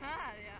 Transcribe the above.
Ah, yeah.